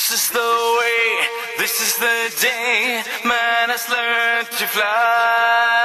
This is the way, this is the day man has learned to fly.